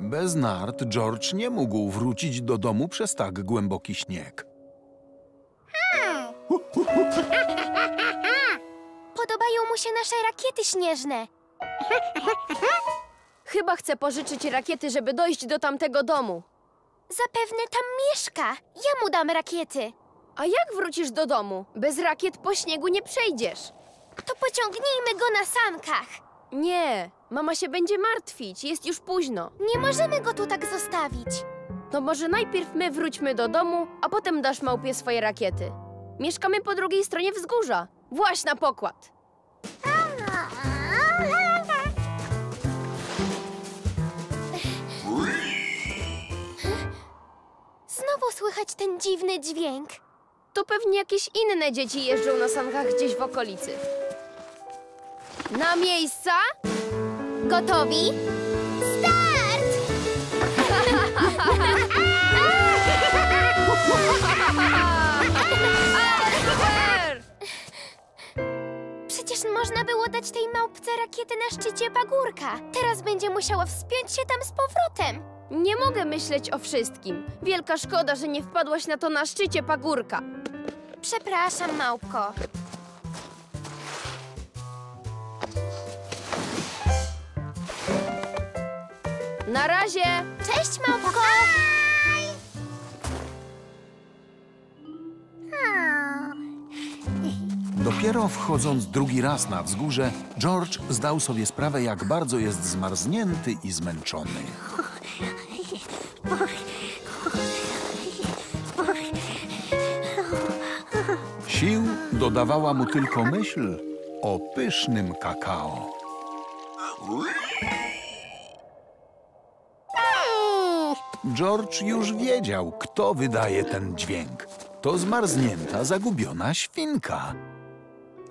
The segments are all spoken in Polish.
Bez nart George nie mógł wrócić do domu przez tak głęboki śnieg. Podobają mu się nasze rakiety śnieżne. Chyba chcę pożyczyć rakiety, żeby dojść do tamtego domu. Zapewne tam mieszka. Ja mu dam rakiety. A jak wrócisz do domu? Bez rakiet po śniegu nie przejdziesz. To pociągnijmy go na sankach. Nie, mama się będzie martwić, jest już późno. Nie możemy go tu tak zostawić. To może najpierw my wróćmy do domu, a potem dasz małpie swoje rakiety. Mieszkamy po drugiej stronie wzgórza. Właź na pokład. Znowu słychać ten dziwny dźwięk. To pewnie jakieś inne dzieci jeżdżą na sankach gdzieś w okolicy. Na miejsca? Gotowi? Start! Przecież można było dać tej małpce rakiety na szczycie pagórka. Teraz będzie musiała wspiąć się tam z powrotem. Nie mogę myśleć o wszystkim. Wielka szkoda, że nie wpadłaś na to na szczycie pagórka. Przepraszam, małpko. Na razie! Cześć, małpko! Dopiero wchodząc drugi raz na wzgórze, George zdał sobie sprawę, jak bardzo jest zmarznięty i zmęczony. Sił dodawała mu tylko myśl o pysznym kakao. George już wiedział, kto wydaje ten dźwięk. To zmarznięta, zagubiona świnka.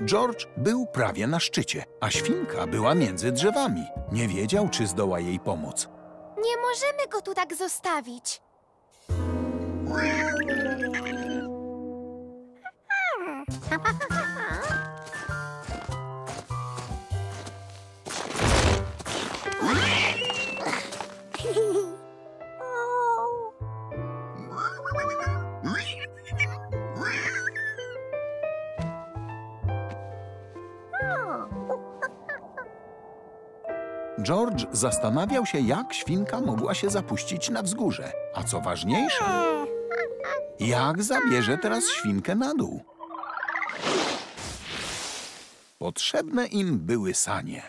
George był prawie na szczycie, a świnka była między drzewami. Nie wiedział, czy zdoła jej pomóc. Nie możemy go tu tak zostawić. George zastanawiał się, jak świnka mogła się zapuścić na wzgórze. A co ważniejsze, jak zabierze teraz świnkę na dół? Potrzebne im były sanie.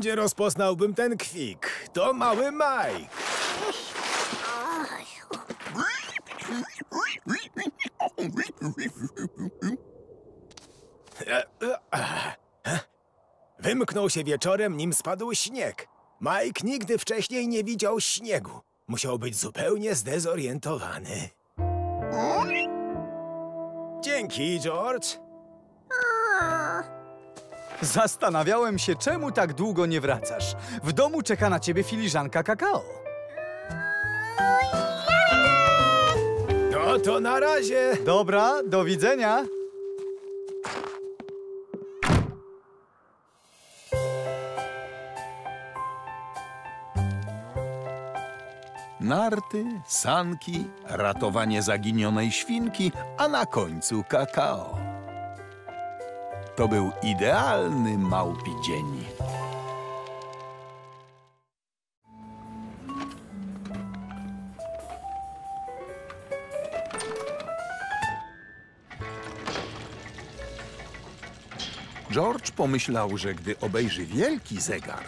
Wszędzie rozpoznałbym ten kwik. To mały Mike. Wymknął się wieczorem, nim spadł śnieg. Mike nigdy wcześniej nie widział śniegu. Musiał być zupełnie zdezorientowany. Dzięki, George. Zastanawiałem się, czemu tak długo nie wracasz. W domu czeka na ciebie filiżanka kakao. No to na razie. Dobra, do widzenia. Narty, sanki, ratowanie zaginionej świnki, a na końcu kakao. To był idealny małpi dzień. George pomyślał, że gdy obejrzy wielki zegar,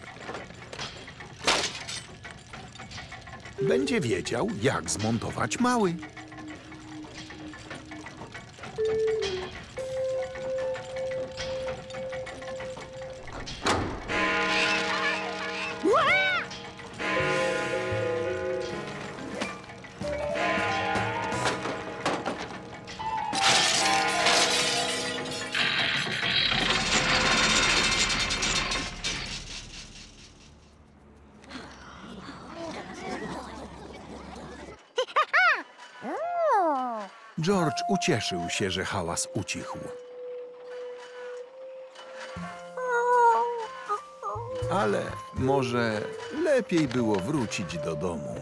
będzie wiedział, jak zmontować mały. Ucieszył się, że hałas ucichł. Ale może lepiej było wrócić do domu.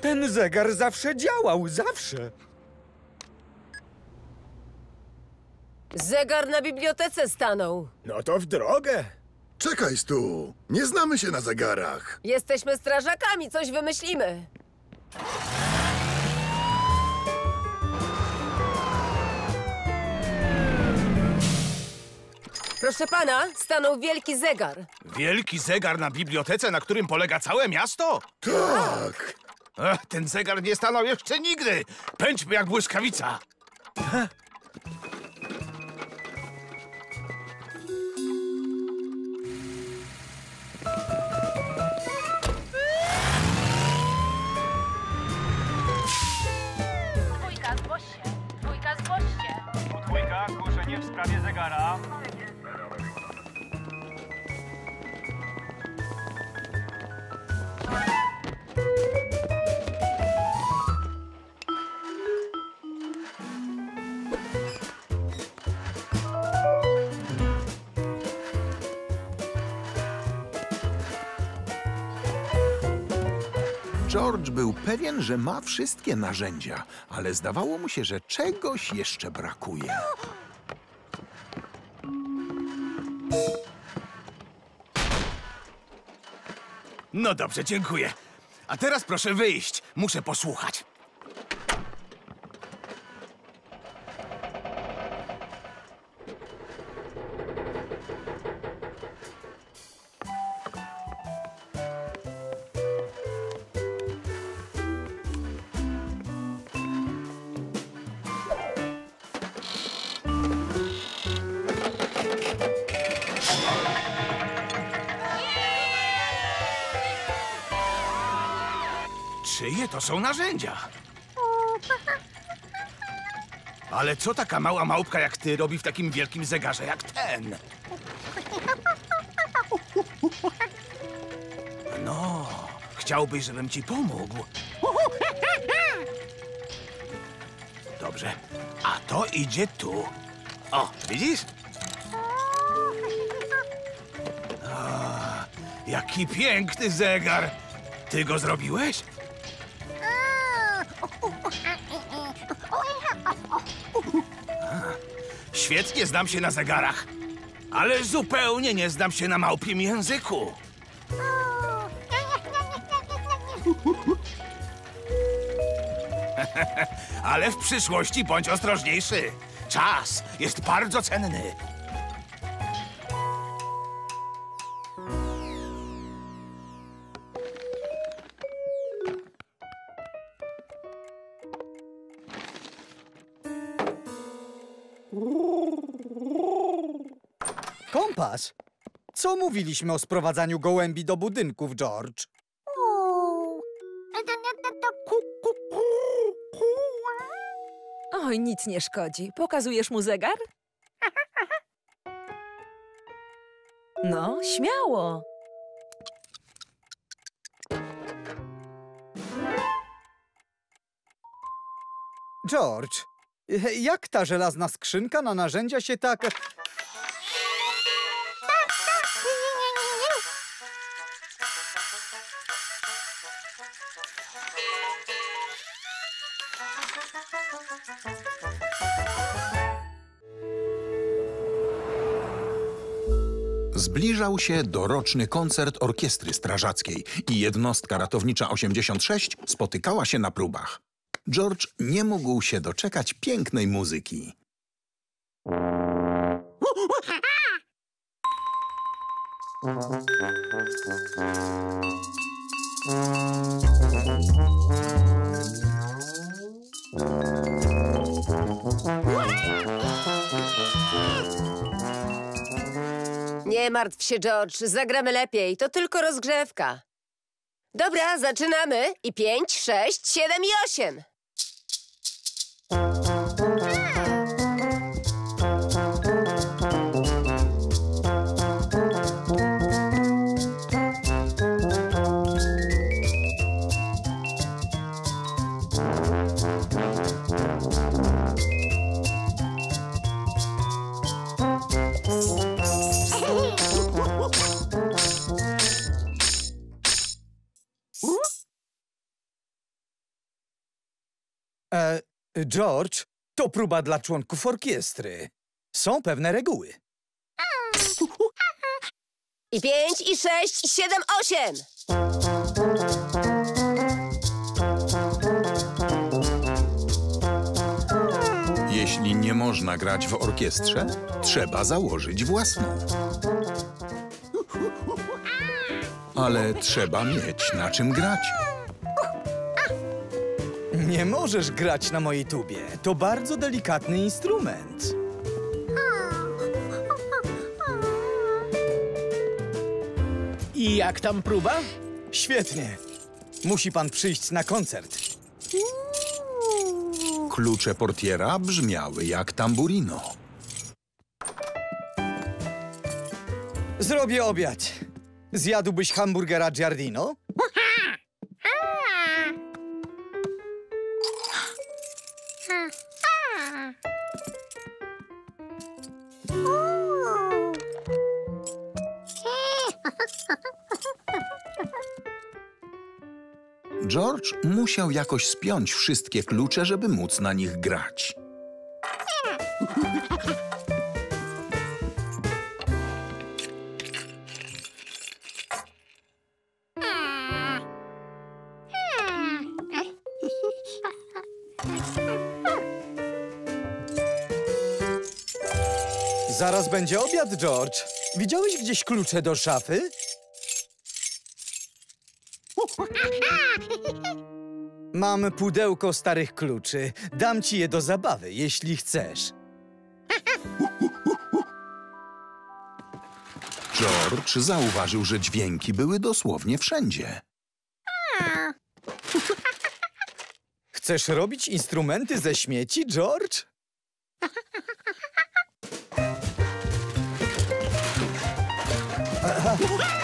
Ten zegar zawsze działał, zawsze. Zegar na bibliotece stanął. No to w drogę. Czekaj stu, nie znamy się na zegarach. Jesteśmy strażakami, coś wymyślimy. Proszę pana, stanął wielki zegar. Wielki zegar na bibliotece, na którym polega całe miasto? Tak. Ech, ten zegar nie stanął jeszcze nigdy! Pędźmy jak błyskawica! Dwójka, zgłoś się. Dwójka, zgłoś się. Dwójka, zgłoszenie w sprawie zegara. George był pewien, że ma wszystkie narzędzia, ale zdawało mu się, że czegoś jeszcze brakuje. No dobrze, dziękuję. A teraz proszę wyjść. Muszę posłuchać. Czyje to są narzędzia? Ale co taka mała małpka jak ty robi w takim wielkim zegarze jak ten? No, chciałbyś, żebym ci pomógł. Dobrze, a to idzie tu. O, widzisz? A, jaki piękny zegar! Ty go zrobiłeś? Świetnie znam się na zegarach, ale zupełnie nie znam się na małpim języku. Ale w przyszłości bądź ostrożniejszy. Czas jest bardzo cenny. Mówiliśmy o sprowadzaniu gołębi do budynków, George? Oj, nic nie szkodzi. Pokazujesz mu zegar? No, śmiało. George, jak ta żelazna skrzynka na narzędzia się tak... Zbliżał się doroczny koncert orkiestry strażackiej i jednostka ratownicza 86 spotykała się na próbach. George nie mógł się doczekać pięknej muzyki. Nie martw się, George, zagramy lepiej. To tylko rozgrzewka. Dobra, zaczynamy. I pięć, sześć, siedem i osiem. George, to próba dla członków orkiestry. Są pewne reguły. I pięć, i sześć, i siedem, osiem. Jeśli nie można grać w orkiestrze, trzeba założyć własną. Ale trzeba mieć na czym grać. Nie możesz grać na mojej tubie. To bardzo delikatny instrument. I jak tam próba? Świetnie. Musi pan przyjść na koncert. Klucze portiera brzmiały jak tamburino. Zrobię obiad. Zjadłbyś hamburgera Giardino? Musiał jakoś spiąć wszystkie klucze, żeby móc na nich grać. Zaraz będzie obiad, George. Widziałeś gdzieś klucze do szafy? Mam pudełko starych kluczy. Dam ci je do zabawy, jeśli chcesz. George zauważył, że dźwięki były dosłownie wszędzie. Chcesz robić instrumenty ze śmieci, George?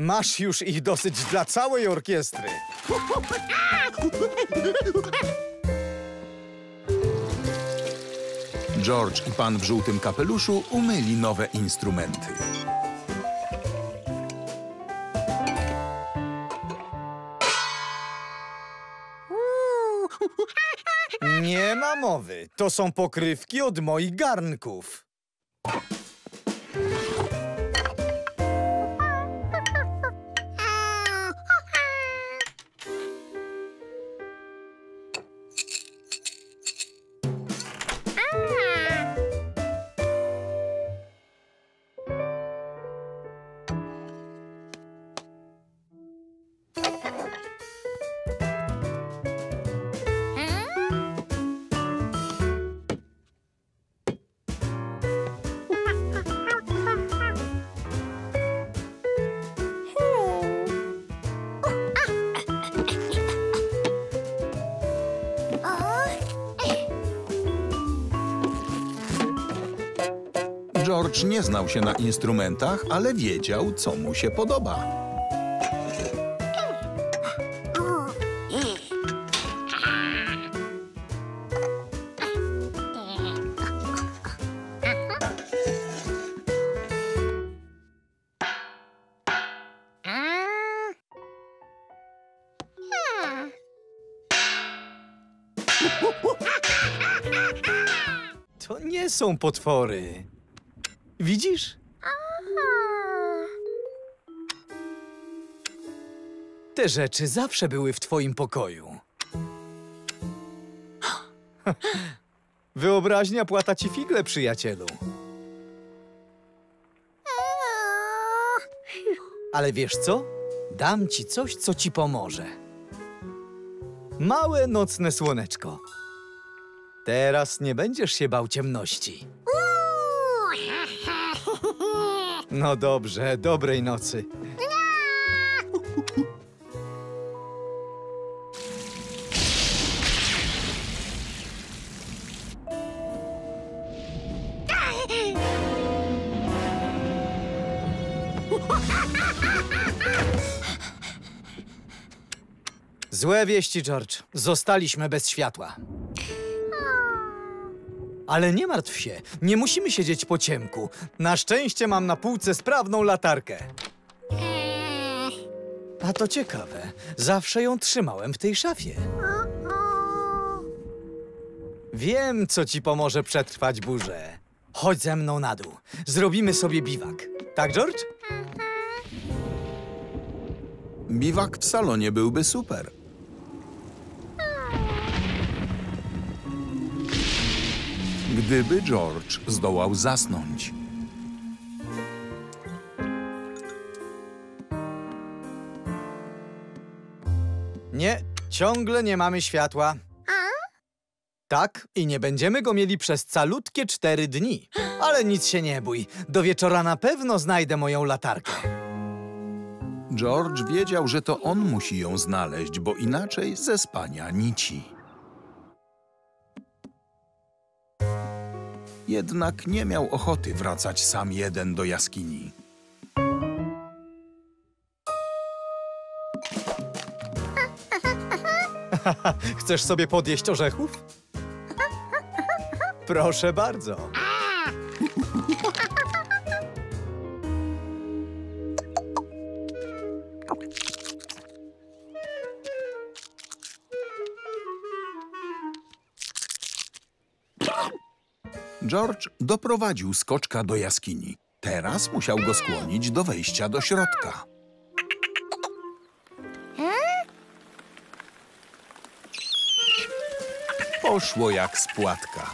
Masz już ich dosyć dla całej orkiestry. George i pan w żółtym kapeluszu umyli nowe instrumenty. Nie ma mowy. To są pokrywki od moich garnków. George nie znał się na instrumentach, ale wiedział, co mu się podoba. To nie są potwory. Widzisz? Te rzeczy zawsze były w twoim pokoju. Wyobraźnia płata ci figle, przyjacielu. Ale wiesz co? Dam ci coś, co ci pomoże. Małe nocne słoneczko. Teraz nie będziesz się bał ciemności. No dobrze, dobrej nocy. Złe wieści, George. Zostaliśmy bez światła. Ale nie martw się, nie musimy siedzieć po ciemku. Na szczęście mam na półce sprawną latarkę. A to ciekawe, zawsze ją trzymałem w tej szafie. Wiem, co ci pomoże przetrwać burzę. Chodź ze mną na dół. Zrobimy sobie biwak. Tak, George? Biwak w salonie byłby super. Gdyby George zdołał zasnąć. Nie, ciągle nie mamy światła. Tak, i nie będziemy go mieli przez calutkie cztery dni. Ale nic się nie bój. Do wieczora na pewno znajdę moją latarkę. George wiedział, że to on musi ją znaleźć, bo inaczej ze spania nici. Jednak nie miał ochoty wracać sam jeden do jaskini. Chcesz sobie podjeść orzechów? Proszę bardzo. George doprowadził skoczka do jaskini. Teraz musiał go skłonić do wejścia do środka. Poszło jak z płatka.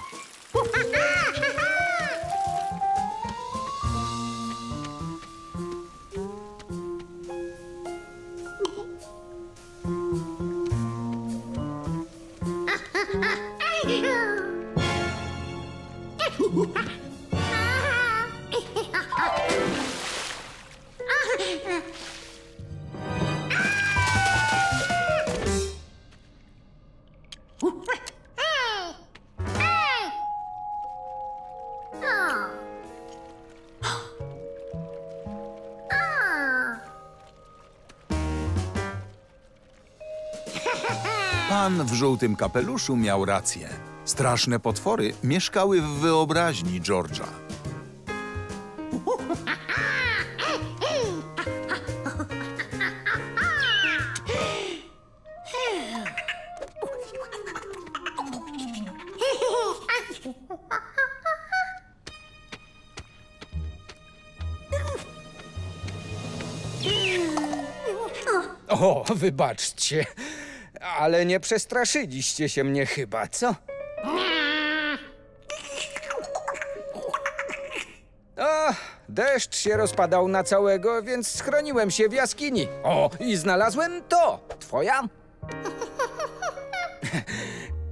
Pan w żółtym kapeluszu miał rację. Straszne potwory mieszkały w wyobraźni George'a. O, wybaczcie, ale nie przestraszyliście się mnie chyba, co? O, deszcz się rozpadał na całego, więc schroniłem się w jaskini. O, i znalazłem to. Twoja?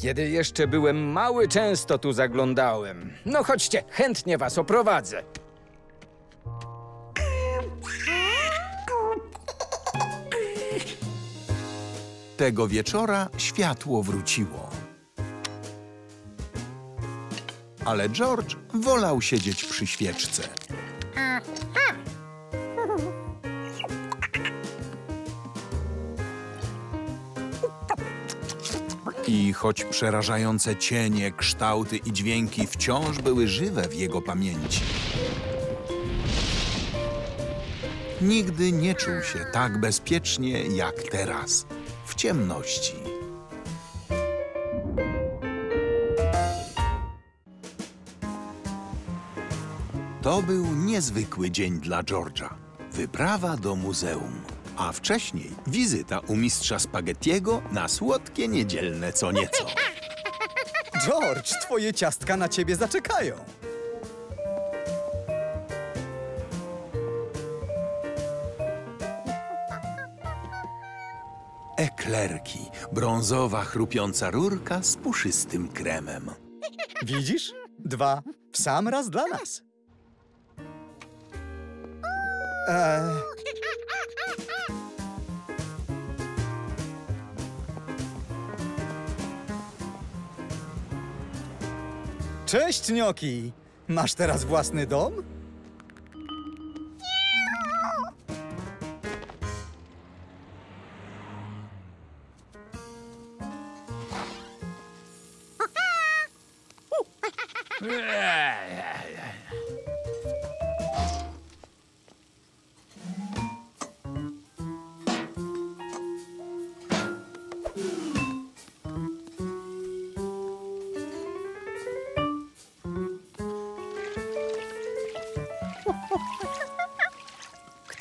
Kiedy jeszcze byłem mały, często tu zaglądałem. No chodźcie, chętnie was oprowadzę. Tego wieczora światło wróciło. Ale George wolał siedzieć przy świeczce. I choć przerażające cienie, kształty i dźwięki wciąż były żywe w jego pamięci, nigdy nie czuł się tak bezpiecznie jak teraz, ciemności. To był niezwykły dzień dla George'a. Wyprawa do muzeum, a wcześniej wizyta u mistrza spaghettiego na słodkie niedzielne co nieco. George, twoje ciastka na ciebie zaczekają. Eklerki, brązowa, chrupiąca rurka z puszystym kremem. Widzisz? Dwa w sam raz dla nas. Eee, Cześć, Nioki! Masz teraz własny dom?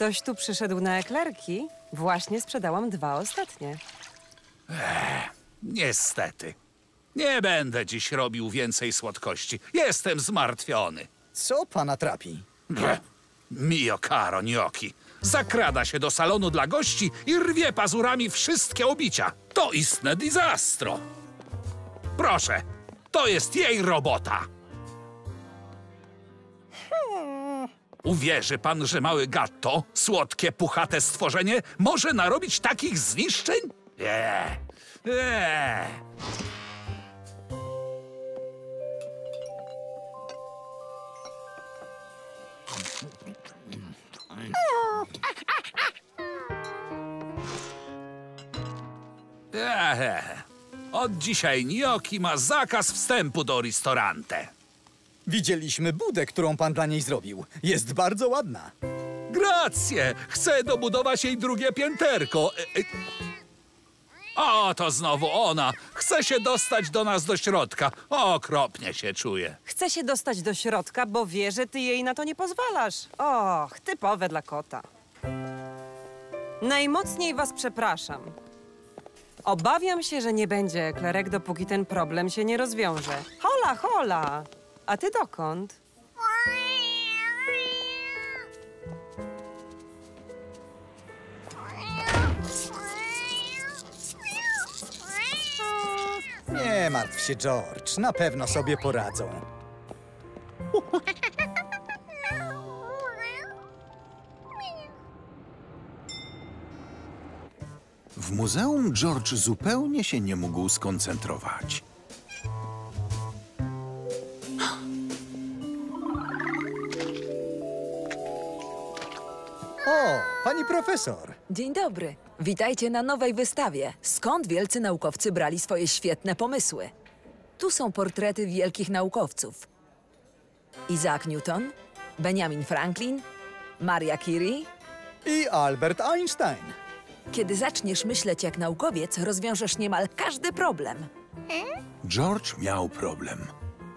Ktoś tu przyszedł na eklerki? Właśnie sprzedałam dwa ostatnie. Niestety. Nie będę dziś robił więcej słodkości. Jestem zmartwiony. Co pana trapi? Brr. Mio caro gnocchi. Zakrada się do salonu dla gości i rwie pazurami wszystkie obicia. To istne disastro. Proszę, to jest jej robota. Uwierzy pan, że mały gatto, słodkie, puchate stworzenie, może narobić takich zniszczeń? Nie. Ehe. Od dzisiaj Gnocchi ma zakaz wstępu do ristorante. Widzieliśmy budę, którą pan dla niej zrobił. Jest bardzo ładna. Grację! Chcę dobudować jej drugie pięterko. E, e. O, to znowu ona. Chce się dostać do nas do środka. Okropnie się czuję. Chce się dostać do środka, bo wie, że ty jej na to nie pozwalasz. Och, typowe dla kota. Najmocniej was przepraszam. Obawiam się, że nie będzie eklerek, dopóki ten problem się nie rozwiąże. Hola, hola! A ty dokąd? Nie martw się, George. Na pewno sobie poradzą. W muzeum George zupełnie się nie mógł skoncentrować. O, pani profesor. Dzień dobry. Witajcie na nowej wystawie. Skąd wielcy naukowcy brali swoje świetne pomysły? Tu są portrety wielkich naukowców. Isaac Newton, Benjamin Franklin, Maria Curie. I Albert Einstein. Kiedy zaczniesz myśleć jak naukowiec, rozwiążesz niemal każdy problem. George miał problem.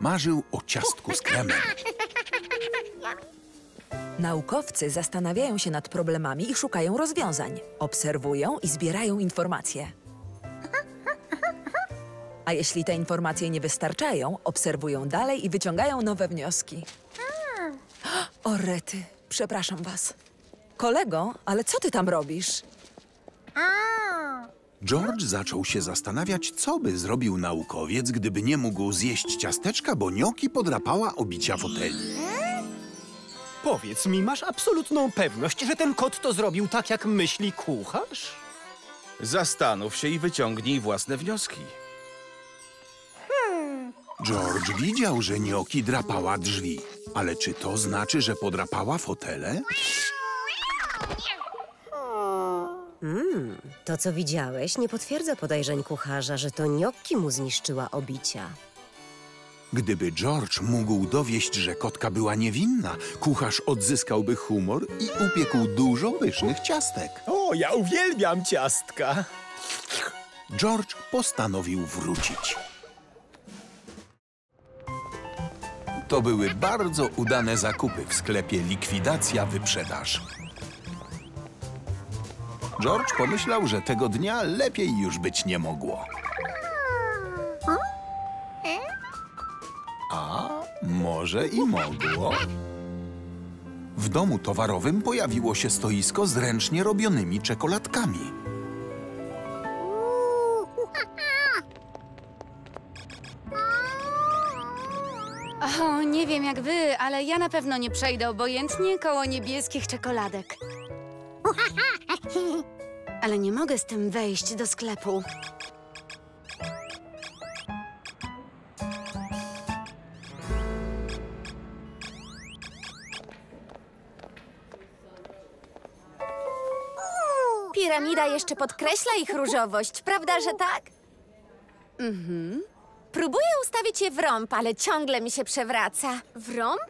Marzył o ciastku z kremem. Naukowcy zastanawiają się nad problemami i szukają rozwiązań. Obserwują i zbierają informacje. A jeśli te informacje nie wystarczają, obserwują dalej i wyciągają nowe wnioski. O rety, przepraszam was. Kolego, ale co ty tam robisz? George zaczął się zastanawiać, co by zrobił naukowiec, gdyby nie mógł zjeść ciasteczka, bo nioki podrapała obicia foteli. Powiedz mi, masz absolutną pewność, że ten kot to zrobił tak, jak myśli kucharz? Zastanów się i wyciągnij własne wnioski. George widział, że nioki drapała drzwi. Ale czy to znaczy, że podrapała fotele? Mm, to, co widziałeś, nie potwierdza podejrzeń kucharza, że to gnocchi mu zniszczyła obicia. Gdyby George mógł dowieść, że kotka była niewinna, kucharz odzyskałby humor i upiekł dużo pysznych ciastek. O, ja uwielbiam ciastka. George postanowił wrócić. To były bardzo udane zakupy w sklepie Likwidacja Wyprzedaż. George pomyślał, że tego dnia lepiej już być nie mogło. Może i mogło. W domu towarowym pojawiło się stoisko z ręcznie robionymi czekoladkami. O, nie wiem jak wy, ale ja na pewno nie przejdę obojętnie koło niebieskich czekoladek. Ale nie mogę z tym wejść do sklepu. Piramida jeszcze podkreśla ich różowość, prawda, że tak? Mhm. Próbuję ustawić je w rąb, ale ciągle mi się przewraca. W rąb?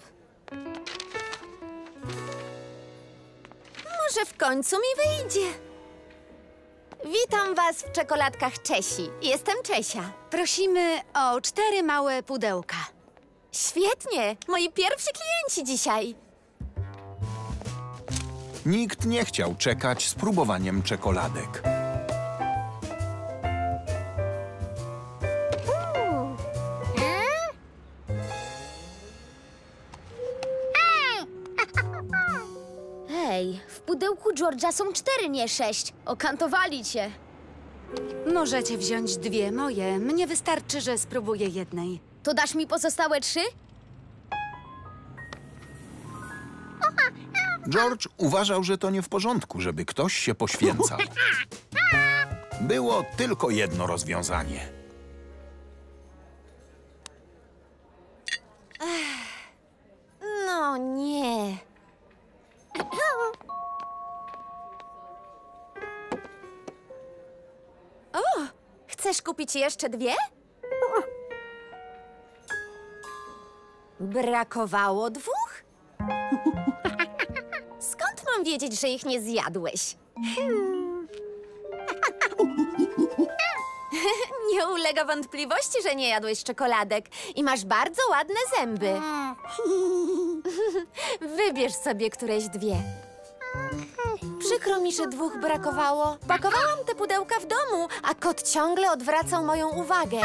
Może w końcu mi wyjdzie. Witam was w czekoladkach Czesi. Jestem Czesia. Prosimy o cztery małe pudełka. Świetnie! Moi pierwsi klienci dzisiaj. Nikt nie chciał czekać z próbowaniem czekoladek. Hej, w pudełku George'a są cztery, nie sześć. Okantowali cię. Możecie wziąć dwie moje. Mnie wystarczy, że spróbuję jednej. To dasz mi pozostałe trzy? George uważał, że to nie w porządku, żeby ktoś się poświęcał. Było tylko jedno rozwiązanie. No nie. O, chcesz kupić jeszcze dwie? Brakowało dwóch? Wiedzieć, że ich nie zjadłeś? Nie ulega wątpliwości, że nie jadłeś czekoladek i masz bardzo ładne zęby. Wybierz sobie któreś dwie. Przykro mi, że dwóch brakowało. Pakowałam te pudełka w domu, a kot ciągle odwracał moją uwagę.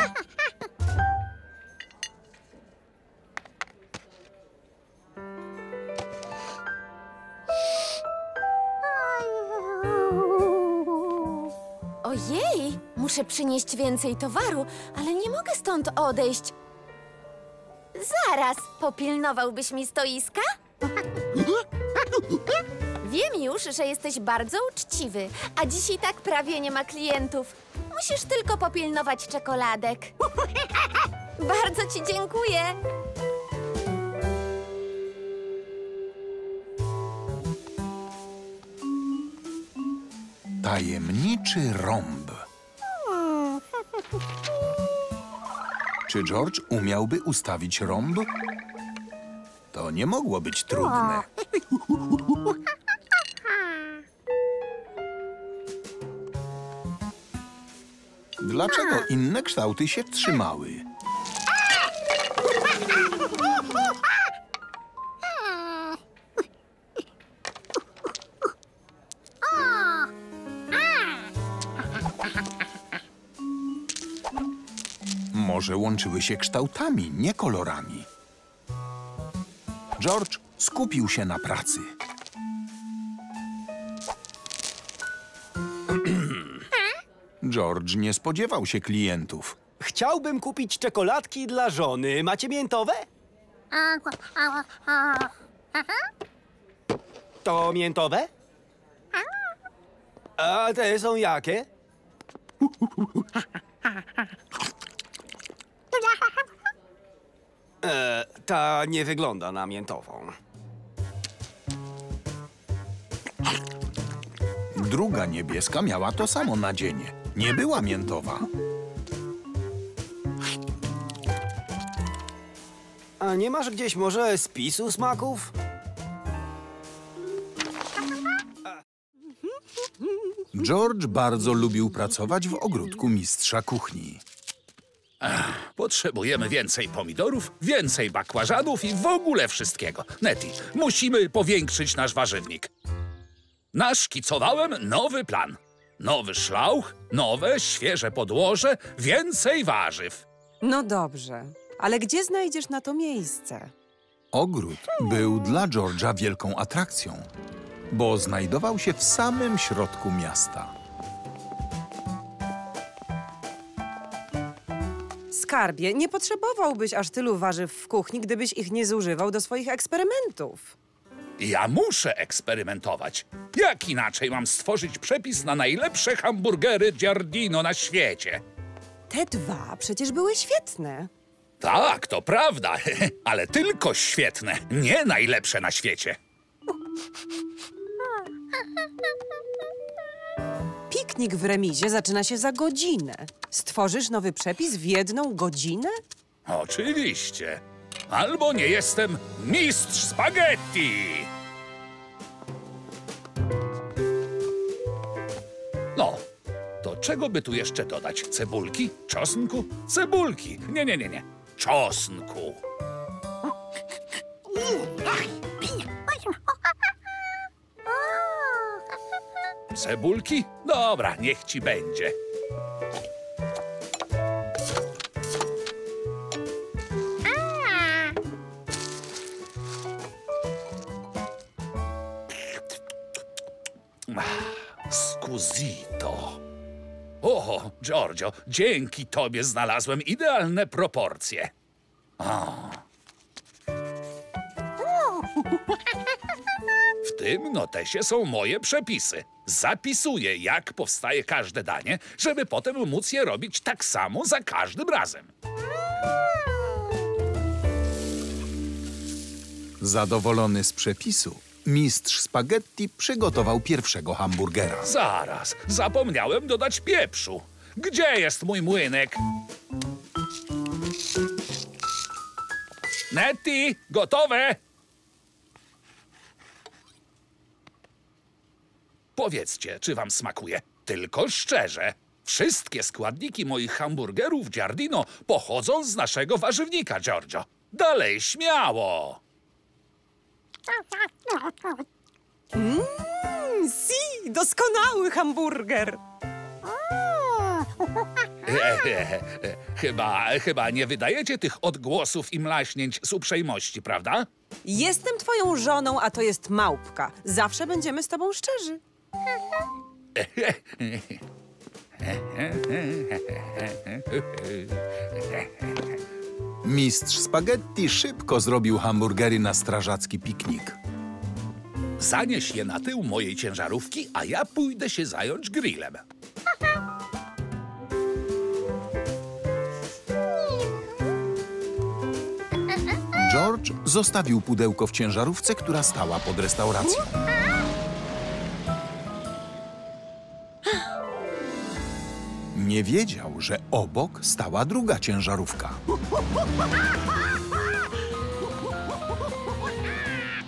Muszę przynieść więcej towaru, ale nie mogę stąd odejść. Zaraz, popilnowałbyś mi stoiska? Wiem już, że jesteś bardzo uczciwy, a dziś tak prawie nie ma klientów. Musisz tylko popilnować czekoladek. Bardzo ci dziękuję. Tajemniczy rąb. Czy George umiałby ustawić rąb? To nie mogło być trudne. Dlaczego inne kształty się trzymały? Może łączyły się kształtami, nie kolorami. George skupił się na pracy. George nie spodziewał się klientów. Chciałbym kupić czekoladki dla żony. Macie miętowe? To miętowe? A te są jakie? E, ta nie wygląda na miętową. Druga niebieska miała to samo nadzienie. Nie była miętowa. A nie masz gdzieś może spisu smaków? George bardzo lubił pracować w ogródku mistrza kuchni. Potrzebujemy więcej pomidorów, więcej bakłażanów i w ogóle wszystkiego. Neti, musimy powiększyć nasz warzywnik. Naszkicowałem nowy plan. Nowy szlauch, nowe, świeże podłoże, więcej warzyw. No dobrze. Ale gdzie znajdziesz na to miejsce? Ogród był dla George'a wielką atrakcją, bo znajdował się w samym środku miasta. Skarbie, nie potrzebowałbyś aż tylu warzyw w kuchni, gdybyś ich nie zużywał do swoich eksperymentów. Ja muszę eksperymentować. Jak inaczej mam stworzyć przepis na najlepsze hamburgery Giardino na świecie? Te dwa przecież były świetne. Tak, to prawda, ale tylko świetne, nie najlepsze na świecie. Piknik w remizie zaczyna się za godzinę. Stworzysz nowy przepis w jedną godzinę? Oczywiście. Albo nie jestem mistrz spaghetti. No, to czego by tu jeszcze dodać? Cebulki? Czosnku? Cebulki. Nie, nie, nie, nie. Czosnku. Cebulki? Dobra, niech ci będzie. Scusito. O, Giorgio, dzięki tobie znalazłem idealne proporcje. O. W tym notesie są moje przepisy. Zapisuję, jak powstaje każde danie, żeby potem móc je robić tak samo za każdym razem. Zadowolony z przepisu, mistrz spaghetti przygotował pierwszego hamburgera. Zaraz, zapomniałem dodać pieprzu. Gdzie jest mój młynek? Nettie, gotowe? Powiedzcie, czy wam smakuje? Tylko szczerze. Wszystkie składniki moich hamburgerów Giardino pochodzą z naszego warzywnika, Giorgio. Dalej, śmiało! Mmm, si, doskonały hamburger. chyba, chyba nie wydajecie tych odgłosów i mlaśnięć z uprzejmości, prawda? Jestem twoją żoną, a to jest małpka. Zawsze będziemy z tobą szczerzy. Mistrz spaghetti szybko zrobił hamburgery na strażacki piknik. Zanieś je na tył mojej ciężarówki, a ja pójdę się zająć grillem. George zostawił pudełko w ciężarówce, która stała pod restauracją. Nie wiedział, że obok stała druga ciężarówka.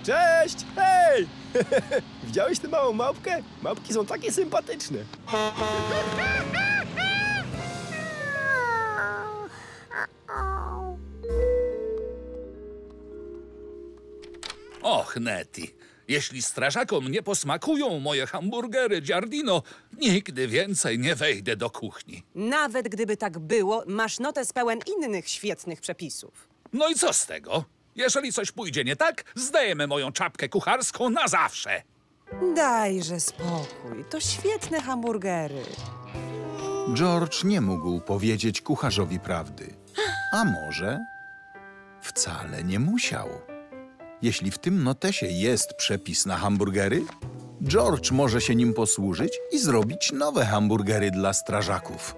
Cześć! Hej! Widziałeś tę małą małpkę? Małpki są takie sympatyczne. Och, Nettie, jeśli strażakom nie posmakują moje hamburgery Giardino, nigdy więcej nie wejdę do kuchni. Nawet gdyby tak było, masz notes pełen innych świetnych przepisów. No i co z tego? Jeżeli coś pójdzie nie tak, zdejmę moją czapkę kucharską na zawsze. Dajże spokój, to świetne hamburgery. George nie mógł powiedzieć kucharzowi prawdy. A może wcale nie musiał. Jeśli w tym notesie jest przepis na hamburgery, George może się nim posłużyć i zrobić nowe hamburgery dla strażaków.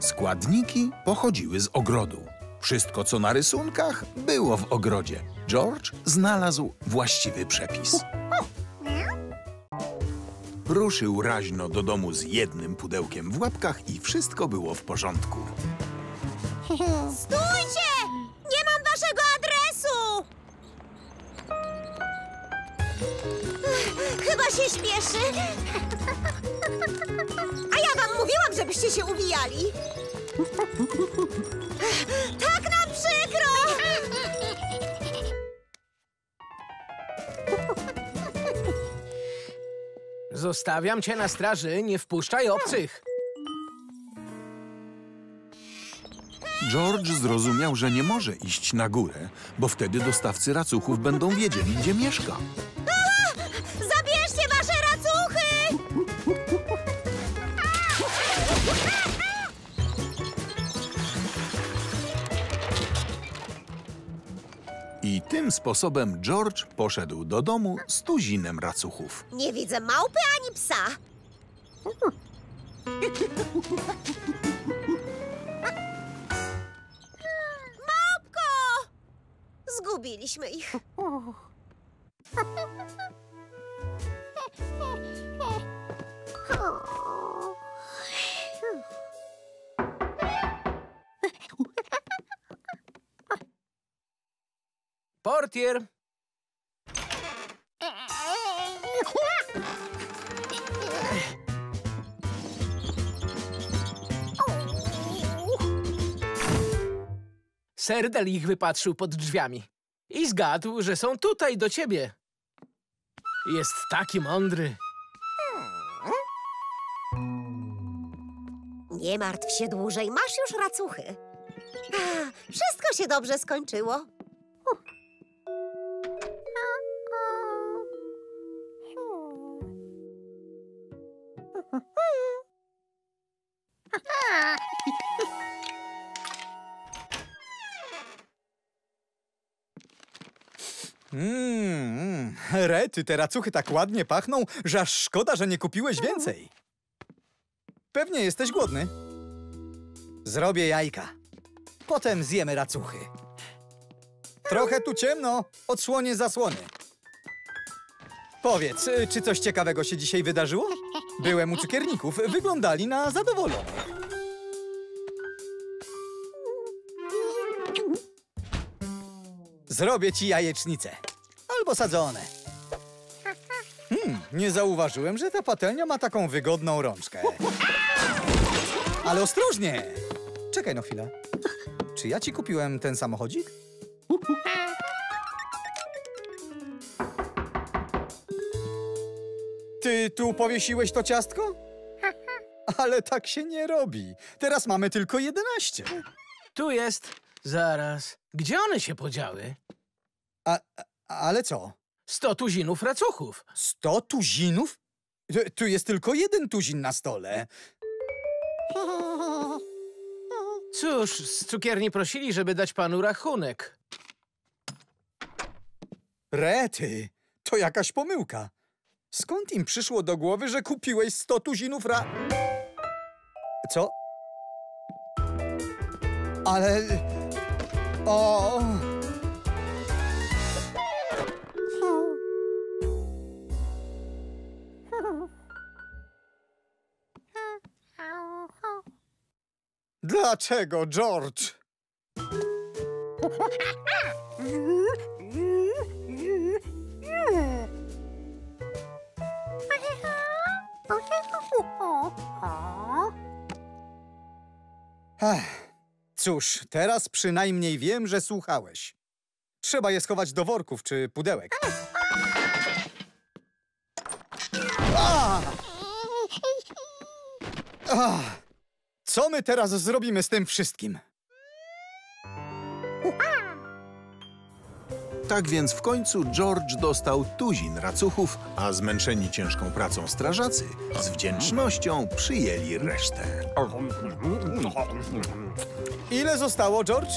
Składniki pochodziły z ogrodu. Wszystko, co na rysunkach, było w ogrodzie. George znalazł właściwy przepis. Ruszył raźno do domu z jednym pudełkiem w łapkach i wszystko było w porządku. Stójcie! Waszego adresu! Chyba się śpieszy. A ja wam mówiłam, żebyście się uwijali. Tak nam przykro! Zostawiam cię na straży, nie wpuszczaj obcych. George zrozumiał, że nie może iść na górę, bo wtedy dostawcy racuchów będą wiedzieli, gdzie mieszka. Zabierzcie wasze racuchy! I tym sposobem George poszedł do domu z tuzinem racuchów. Nie widzę małpy ani psa. Zgubiliśmy ich. Portier! Serdel ich wypatrzył pod drzwiami i zgadł, że są tutaj do ciebie. Jest taki mądry. Nie martw się dłużej, masz już racuchy. Wszystko się dobrze skończyło. Rety, te racuchy tak ładnie pachną, że aż szkoda, że nie kupiłeś więcej. Pewnie jesteś głodny. Zrobię jajka. Potem zjemy racuchy. Trochę tu ciemno, odsłonię zasłony. Powiedz, y, czy coś ciekawego się dzisiaj wydarzyło? Byłem u cukierników, wyglądali na zadowolonych. Zrobię ci jajecznicę. Albo sadzone. Hmm, nie zauważyłem, że ta patelnia ma taką wygodną rączkę. Ale ostrożnie! Czekaj no chwilę. Czy ja ci kupiłem ten samochodzik? Ty tu powiesiłeś to ciastko? Ale tak się nie robi. Teraz mamy tylko 11. Tu jest. Zaraz. Gdzie one się podziały? A, ale co? Sto tuzinów racuchów. Sto tuzinów? Tu, jest tylko jeden tuzin na stole. Cóż, z cukierni prosili, żeby dać panu rachunek. Rety, to jakaś pomyłka. Skąd im przyszło do głowy, że kupiłeś sto tuzinów ra... Co? Ale... O... Dlaczego, George? Ech, cóż, teraz przynajmniej wiem, że słuchałeś. Trzeba je schować do worków czy pudełek. A! Co my teraz zrobimy z tym wszystkim? Tak więc w końcu George dostał tuzin racuchów, a zmęczeni ciężką pracą strażacy z wdzięcznością przyjęli resztę. Ile zostało, George?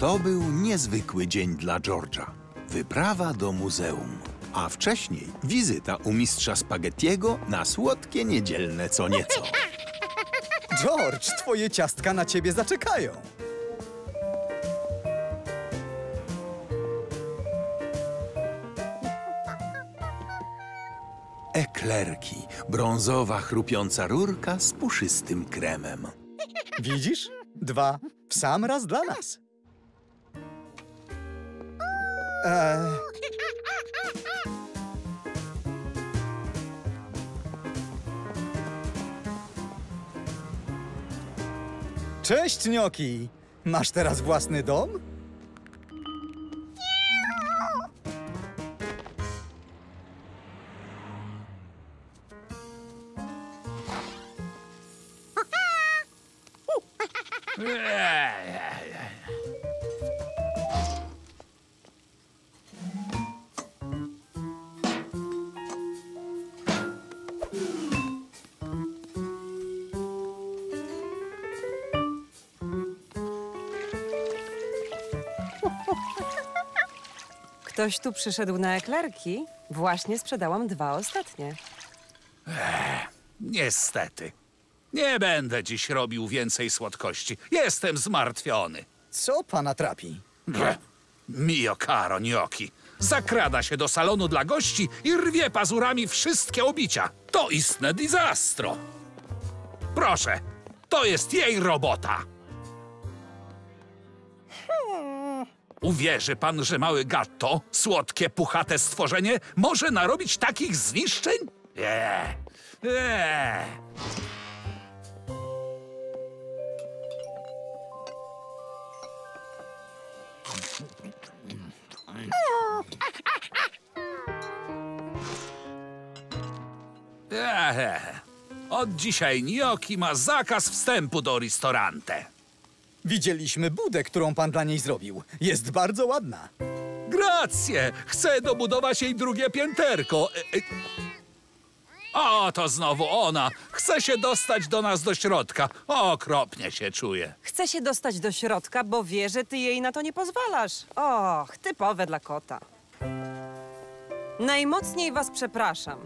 To był niezwykły dzień dla George'a. Wyprawa do muzeum, a wcześniej wizyta u mistrza spaghettiego na słodkie niedzielne co nieco. George, twoje ciastka na ciebie zaczekają. Eklerki, brązowa chrupiąca rurka z puszystym kremem. Widzisz? Dwa w sam raz dla nas. Cześć, Nioki! Masz teraz własny dom? Ktoś tu przyszedł na eklerki? Właśnie sprzedałam dwa ostatnie. Niestety. Nie będę dziś robił więcej słodkości. Jestem zmartwiony. Co pana trapi? Mio caro gnocchi. Zakrada się do salonu dla gości i rwie pazurami wszystkie obicia. To istne disastro. Proszę, to jest jej robota. Uwierzy pan, że mały gatto, słodkie, puchate stworzenie, może narobić takich zniszczeń? Nie. Ehe. Od dzisiaj gnocchi ma zakaz wstępu do ristorante. Widzieliśmy budę, którą pan dla niej zrobił. Jest bardzo ładna. Grację! Chcę dobudować jej drugie pięterko. E, e. O, to znowu ona. Chce się dostać do nas do środka. Okropnie się czuje. Chce się dostać do środka, bo wie, że ty jej na to nie pozwalasz. Och, typowe dla kota. Najmocniej was przepraszam.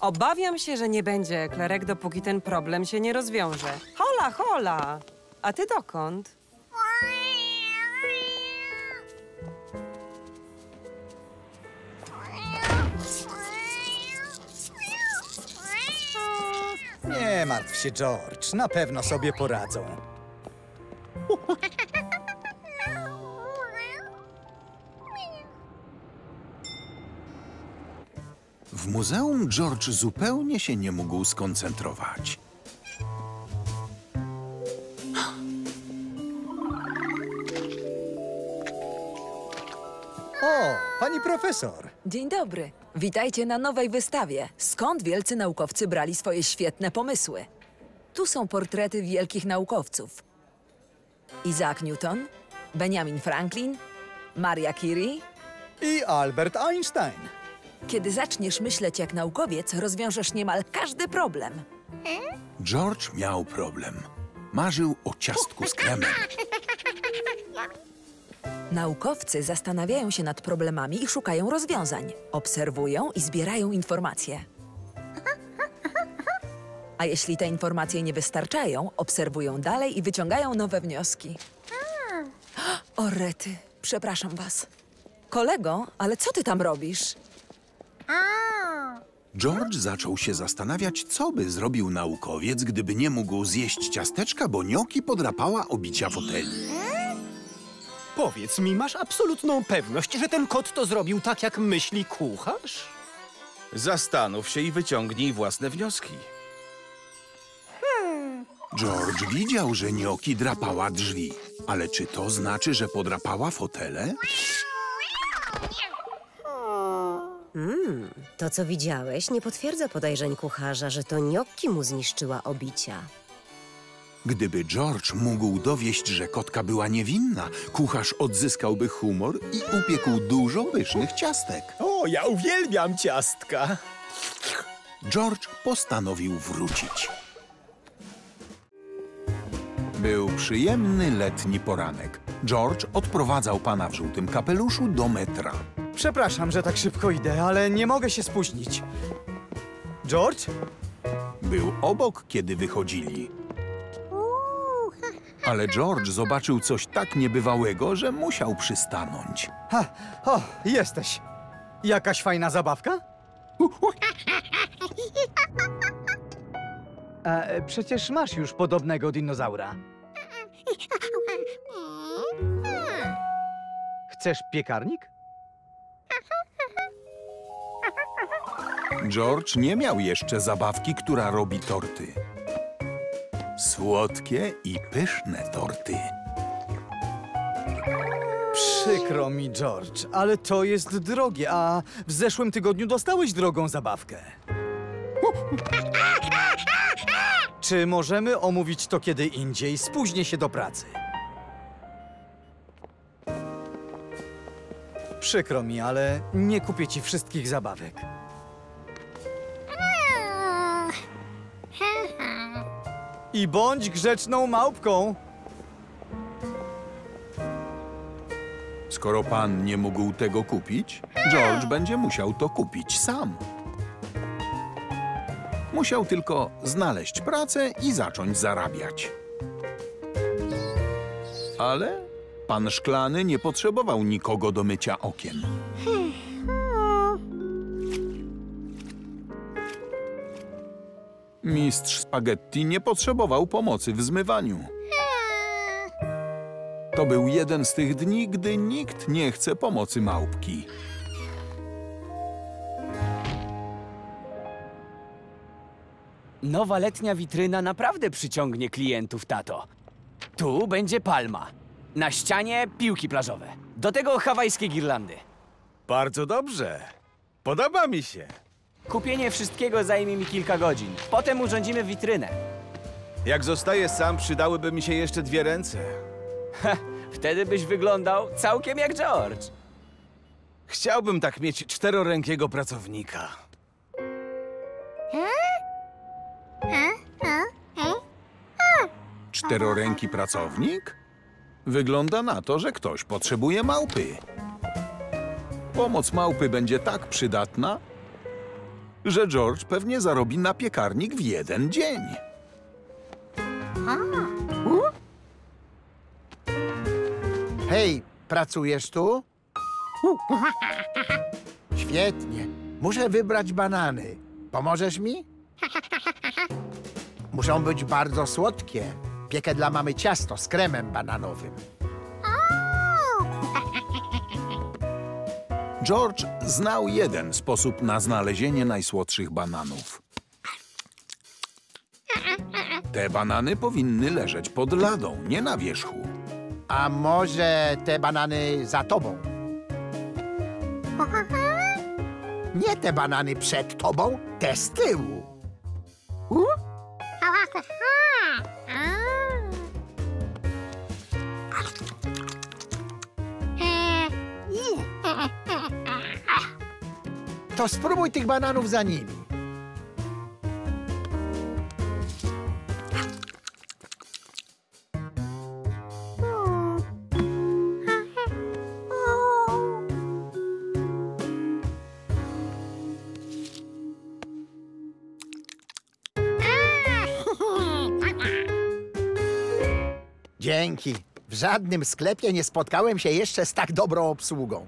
Obawiam się, że nie będzie eklerek, dopóki ten problem się nie rozwiąże. Hola, hola! A ty dokąd? Nie martw się, George. Na pewno sobie poradzą. W muzeum George zupełnie się nie mógł skoncentrować. Pani profesor. Dzień dobry. Witajcie na nowej wystawie. Skąd wielcy naukowcy brali swoje świetne pomysły? Tu są portrety wielkich naukowców. Isaac Newton, Benjamin Franklin, Maria Curie. I Albert Einstein. Kiedy zaczniesz myśleć jak naukowiec, rozwiążesz niemal każdy problem. George miał problem. Marzył o ciastku z kremem. Naukowcy zastanawiają się nad problemami i szukają rozwiązań. Obserwują i zbierają informacje. A jeśli te informacje nie wystarczają, obserwują dalej i wyciągają nowe wnioski. O rety, przepraszam was. Kolego, ale co ty tam robisz? George zaczął się zastanawiać, co by zrobił naukowiec, gdyby nie mógł zjeść ciasteczka, bo nioki podrapała obicia foteli. Powiedz mi, masz absolutną pewność, że ten kot to zrobił tak, jak myśli kucharz? Zastanów się i wyciągnij własne wnioski. George widział, że nioki drapała drzwi. Ale czy to znaczy, że podrapała fotele? Mm, to, co widziałeś, nie potwierdza podejrzeń kucharza, że to gnocchi mu zniszczyła obicia. Gdyby George mógł dowieść, że kotka była niewinna, kucharz odzyskałby humor i upiekł dużo pysznych ciastek. O, ja uwielbiam ciastka. George postanowił wrócić. Był przyjemny letni poranek. George odprowadzał pana w żółtym kapeluszu do metra. Przepraszam, że tak szybko idę, ale nie mogę się spóźnić. George? Był obok, kiedy wychodzili. Ale George zobaczył coś tak niebywałego, że musiał przystanąć. Ha, o, jesteś. Jakaś fajna zabawka? E, przecież masz już podobnego dinozaura. Chcesz piekarnik? George nie miał jeszcze zabawki, która robi torty. Słodkie i pyszne torty. Przykro mi, George, ale to jest drogie, a w zeszłym tygodniu dostałeś drogą zabawkę. Czy możemy omówić to kiedy indziej? Spóźnię się do pracy. Przykro mi, ale nie kupię ci wszystkich zabawek. I bądź grzeczną małpką. Skoro pan nie mógł tego kupić, George będzie musiał to kupić sam. Musiał tylko znaleźć pracę i zacząć zarabiać. Ale pan Szklany nie potrzebował nikogo do mycia okien. Mistrz Spaghetti nie potrzebował pomocy w zmywaniu. To był jeden z tych dni, gdy nikt nie chce pomocy małpki. Nowa letnia witryna naprawdę przyciągnie klientów, tato. Tu będzie palma. Na ścianie piłki plażowe. Do tego hawajskie girlandy. Bardzo dobrze. Podoba mi się. Kupienie wszystkiego zajmie mi kilka godzin. Potem urządzimy witrynę. Jak zostaję sam, przydałyby mi się jeszcze dwie ręce. Ha, wtedy byś wyglądał całkiem jak George. Chciałbym tak mieć czterorękiego pracownika. Czteroręki pracownik? Wygląda na to, że ktoś potrzebuje małpy. Pomoc małpy będzie tak przydatna, że George pewnie zarobi na piekarnik w jeden dzień. Hej, pracujesz tu? Świetnie. Muszę wybrać banany. Pomożesz mi? Muszą być bardzo słodkie. Piekę dla mamy ciasto z kremem bananowym. George znał jeden sposób na znalezienie najsłodszych bananów. Te banany powinny leżeć pod ladą, nie na wierzchu. A może te banany za tobą? Nie te banany przed tobą, te z tyłu. To spróbuj tych bananów za nimi. Dzięki. W żadnym sklepie nie spotkałem się jeszcze z tak dobrą obsługą.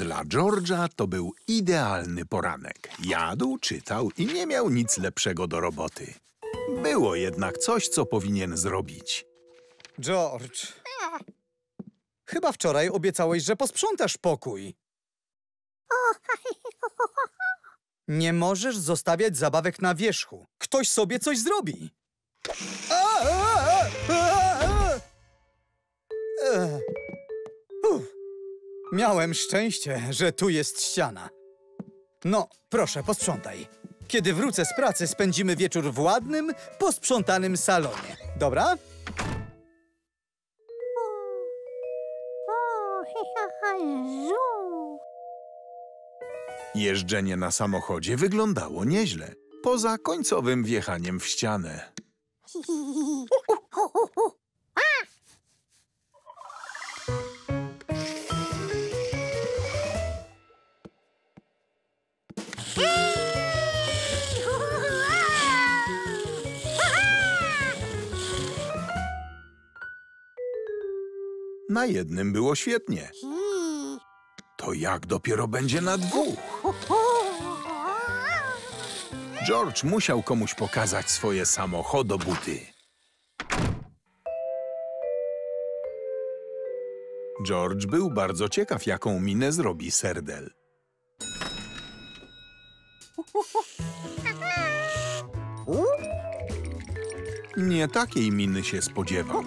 Dla George'a to był idealny poranek. Jadł, czytał i nie miał nic lepszego do roboty. Było jednak coś, co powinien zrobić. George. Chyba wczoraj obiecałeś, że posprzątasz pokój. Nie możesz zostawiać zabawek na wierzchu. Ktoś sobie coś zrobi. A, a, a, a, a. Ech. Uff. Miałem szczęście, że tu jest ściana. No, proszę, posprzątaj. Kiedy wrócę z pracy, spędzimy wieczór w ładnym, posprzątanym salonie. Dobra? Jeżdżenie na samochodzie wyglądało nieźle, poza końcowym wjechaniem w ścianę. Na jednym było świetnie. To jak dopiero będzie na dwóch? George musiał komuś pokazać swoje samochodobuty. George był bardzo ciekaw, jaką minę zrobi Serdel. Nie takiej miny się spodziewał.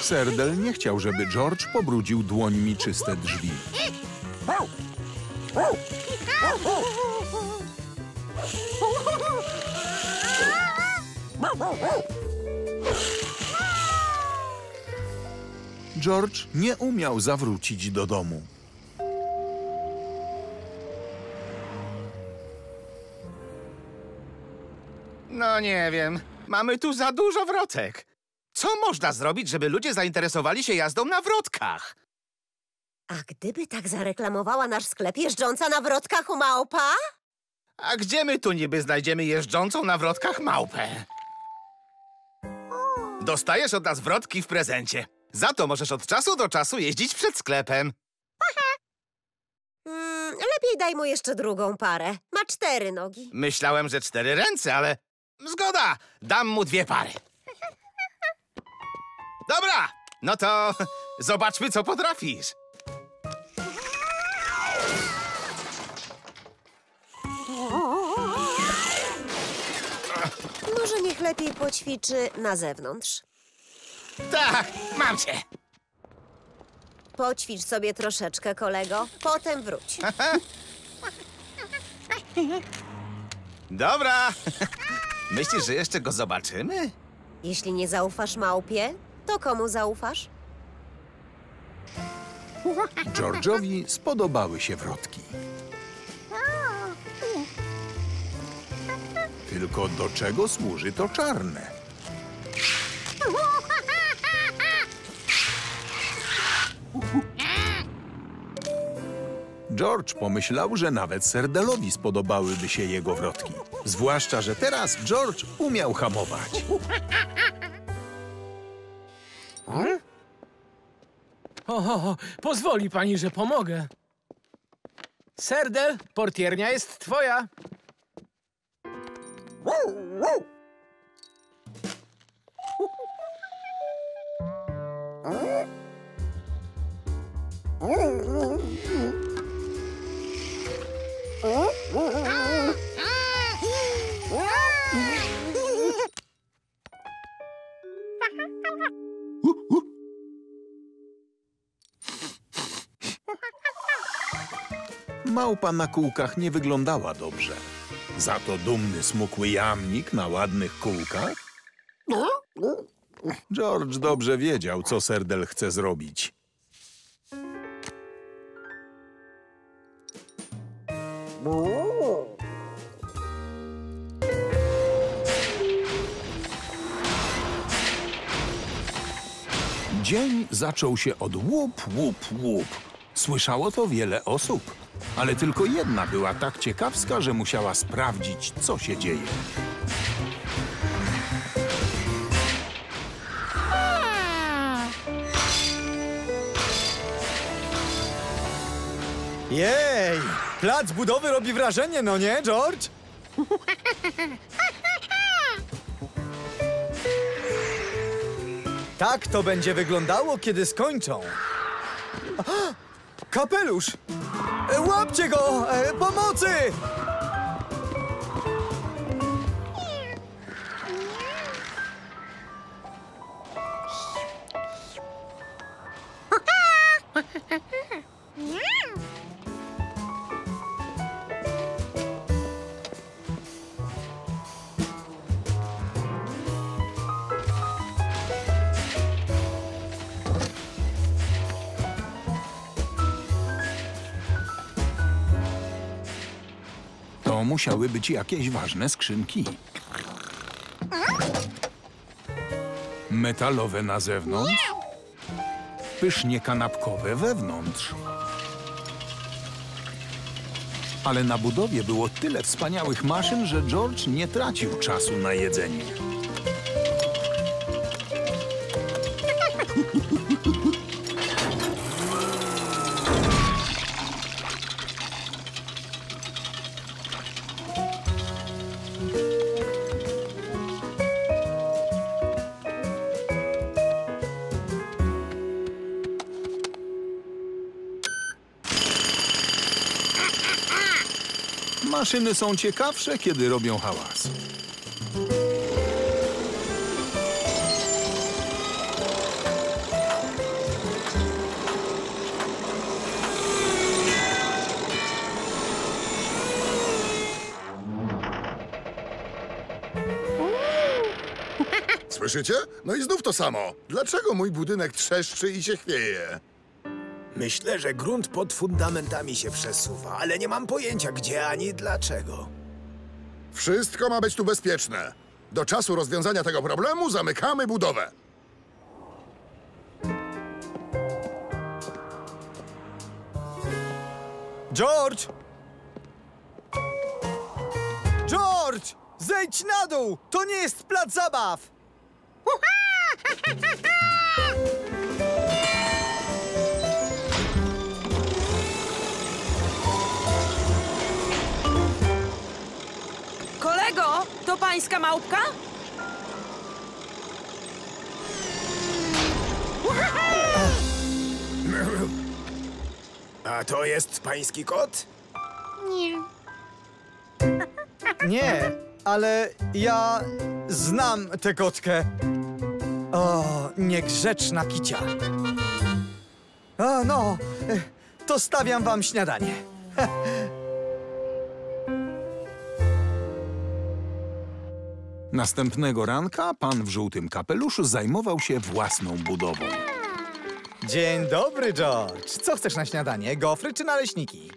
Serdel nie chciał, żeby George pobrudził dłońmi czyste drzwi. George nie umiał zawrócić do domu. No nie wiem. Mamy tu za dużo wrotek. Co można zrobić, żeby ludzie zainteresowali się jazdą na wrotkach? A gdyby tak zareklamowała nasz sklep jeżdżąca na wrotkach u małpa? A gdzie my tu niby znajdziemy jeżdżącą na wrotkach małpę? Dostajesz od nas wrotki w prezencie. Za to możesz od czasu do czasu jeździć przed sklepem. Mm, lepiej daj mu jeszcze drugą parę. Ma cztery nogi. Myślałem, że cztery ręce, ale zgoda. Dam mu dwie pary. Dobra, no to zobaczmy, co potrafisz. Może niech lepiej poćwiczy na zewnątrz. Tak, mam cię. Poćwicz sobie troszeczkę, kolego. Potem wróć. Dobra. Myślisz, że jeszcze go zobaczymy? Jeśli nie zaufasz małpie, to komu zaufasz? George'owi spodobały się wrotki. Tylko do czego służy to czarne? George pomyślał, że nawet Serdelowi spodobałyby się jego wrotki. Zwłaszcza, że teraz George umiał hamować. O, o, o, pozwoli pani, że pomogę. Serdel, portiernia jest twoja. Małpa na kółkach nie wyglądała dobrze. Za to dumny, smukły jamnik na ładnych kółkach? George dobrze wiedział, co Serdel chce zrobić. Dzień zaczął się od łup, łup, łup. Słyszało to wiele osób, ale tylko jedna była tak ciekawska, że musiała sprawdzić, co się dzieje. Jej! Plac budowy robi wrażenie, no nie, George? Tak to będzie wyglądało, kiedy skończą. Kapelusz! E, Łapcie go! E, Pomocy! Musiały być jakieś ważne skrzynki. Metalowe na zewnątrz, pysznie kanapkowe wewnątrz. Ale na budowie było tyle wspaniałych maszyn, że George nie tracił czasu na jedzenie. Maszyny są ciekawsze, kiedy robią hałas. Słyszycie? No i znów to samo. Dlaczego mój budynek trzeszczy i się chwieje? Myślę, że grunt pod fundamentami się przesuwa, ale nie mam pojęcia gdzie ani dlaczego. Wszystko ma być tu bezpieczne. Do czasu rozwiązania tego problemu zamykamy budowę. George! George! Zejdź na dół! To nie jest plac zabaw! to pańska małpka? A to jest pański kot? Nie. Nie, ale ja znam tę kotkę. O, niegrzeczna kicia. O, no, to stawiam wam śniadanie. Następnego ranka pan w żółtym kapeluszu zajmował się własną budową. Dzień dobry, George. Co chcesz na śniadanie, gofry czy naleśniki?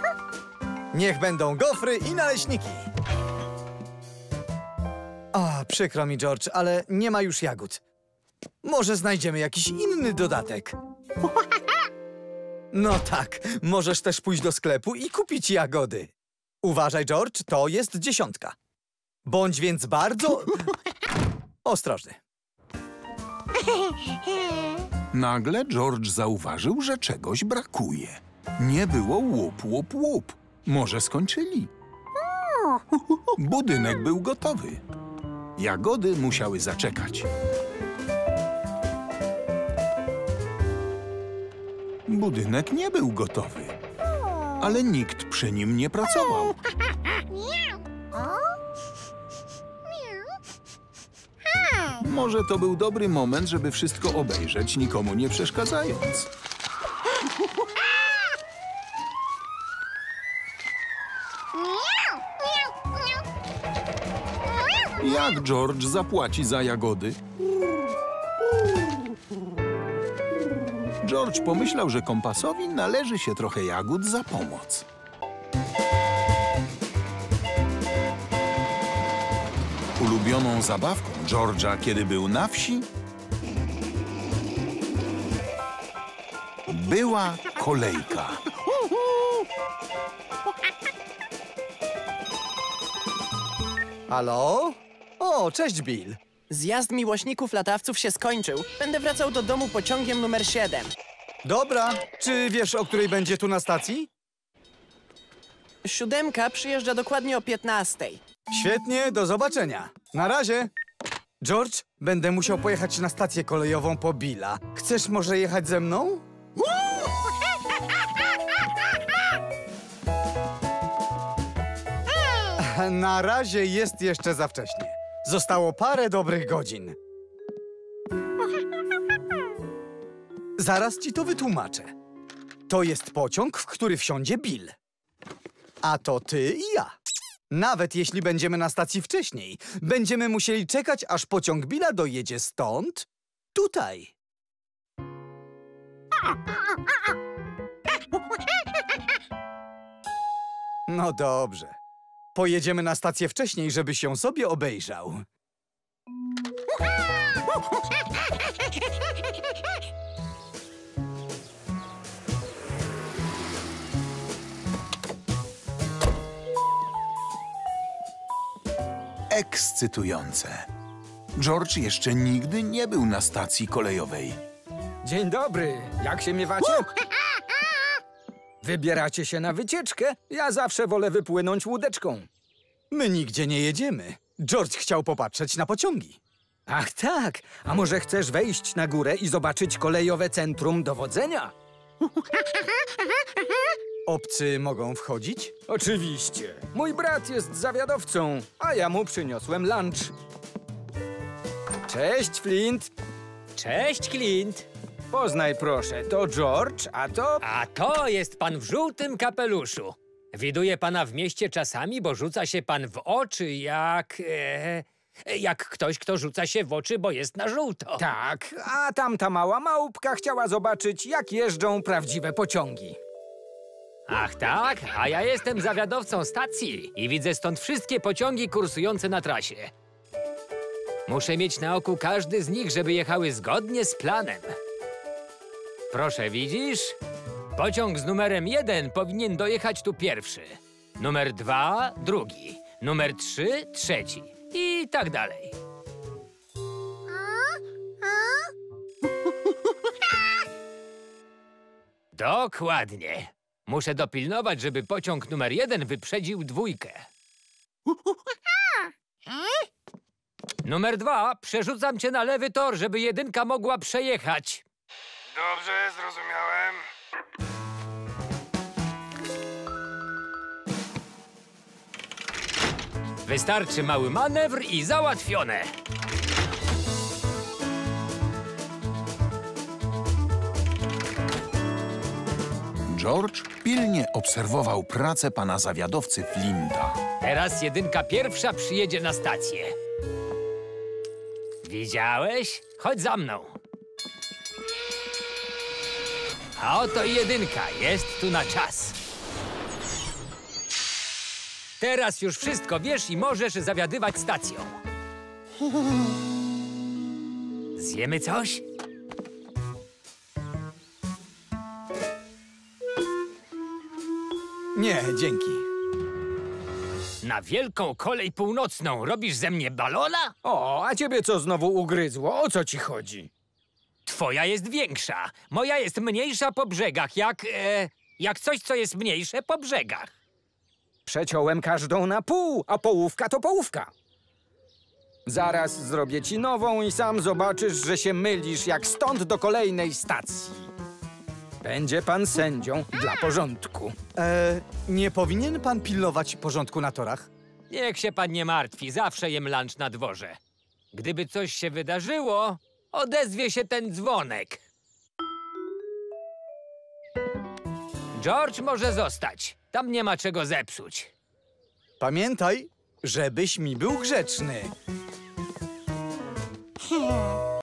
Niech będą gofry i naleśniki. O, przykro mi, George, ale nie ma już jagód. Może znajdziemy jakiś inny dodatek. No tak, możesz też pójść do sklepu i kupić jagody. Uważaj, George, to jest dziesiątka. Bądź więc bardzo ostrożny. Nagle George zauważył, że czegoś brakuje. Nie było łup, łup, łup. Może skończyli. Budynek był gotowy. Jagody musiały zaczekać. Budynek nie był gotowy, ale nikt przy nim nie pracował. Może to był dobry moment, żeby wszystko obejrzeć, nikomu nie przeszkadzając. Jak George zapłaci za jagody? George pomyślał, że kompasowi należy się trochę jagód za pomoc. Ulubioną zabawką George'a, kiedy był na wsi, była kolejka. Halo? O, cześć, Bill. Zjazd miłośników latawców się skończył. Będę wracał do domu pociągiem numer 7. Dobra, czy wiesz, o której będzie tu na stacji? Siódemka przyjeżdża dokładnie o 15. Świetnie, do zobaczenia. Na razie. George, będę musiał pojechać na stację kolejową po Billa. Chcesz może jechać ze mną? Na razie jest jeszcze za wcześnie. Zostało parę dobrych godzin. Zaraz ci to wytłumaczę. To jest pociąg, w który wsiądzie Bill. A to ty i ja. Nawet jeśli będziemy na stacji wcześniej, będziemy musieli czekać, aż pociąg Billa dojedzie stąd, tutaj. No dobrze. Pojedziemy na stację wcześniej, żebyś ją sobie obejrzał. Ekscytujące. George jeszcze nigdy nie był na stacji kolejowej. Dzień dobry, jak się miewacie? Wybieracie się na wycieczkę? Ja zawsze wolę wypłynąć łódeczką. My nigdzie nie jedziemy. George chciał popatrzeć na pociągi. Ach tak, a może chcesz wejść na górę i zobaczyć kolejowe centrum dowodzenia? Obcy mogą wchodzić? Oczywiście. Mój brat jest zawiadowcą, a ja mu przyniosłem lunch. Cześć, Flint. Cześć, Clint. Poznaj proszę, to George, a to... A to jest pan w żółtym kapeluszu. Widuje pana w mieście czasami, bo rzuca się pan w oczy jak... E, Jak ktoś, kto rzuca się w oczy, bo jest na żółto. Tak, a tamta mała małpka chciała zobaczyć, jak jeżdżą prawdziwe pociągi. Ach tak? A ja jestem zawiadowcą stacji i widzę stąd wszystkie pociągi kursujące na trasie. Muszę mieć na oku każdy z nich, żeby jechały zgodnie z planem. Proszę, widzisz? Pociąg z numerem jeden powinien dojechać tu pierwszy. Numer dwa, drugi. Numer trzy, trzeci. I tak dalej. Dokładnie. Muszę dopilnować, żeby pociąg numer jeden wyprzedził dwójkę. Numer dwa, przerzucam cię na lewy tor, żeby jedynka mogła przejechać. Dobrze, zrozumiałem. Wystarczy mały manewr i załatwione. George pilnie obserwował pracę pana zawiadowcy Flinta. Teraz jedynka pierwsza przyjedzie na stację. Widziałeś? Chodź za mną. A oto jedynka. Jest tu na czas. Teraz już wszystko wiesz i możesz zawiadywać stacją. Zjemy coś? Nie, dzięki. Na wielką kolej północną robisz ze mnie balona? O, a ciebie co znowu ugryzło? O co ci chodzi? Twoja jest większa. Moja jest mniejsza po brzegach, jak... E, jak coś, co jest mniejsze po brzegach. Przeciąłem każdą na pół, a połówka to połówka. Zaraz zrobię ci nową i sam zobaczysz, że się mylisz jak stąd do kolejnej stacji. Będzie pan sędzią dla porządku. E, nie powinien pan pilnować porządku na torach? Niech się pan nie martwi, zawsze jem lunch na dworze. Gdyby coś się wydarzyło, odezwie się ten dzwonek. George może zostać. Tam nie ma czego zepsuć. Pamiętaj, żebyś mi był grzeczny.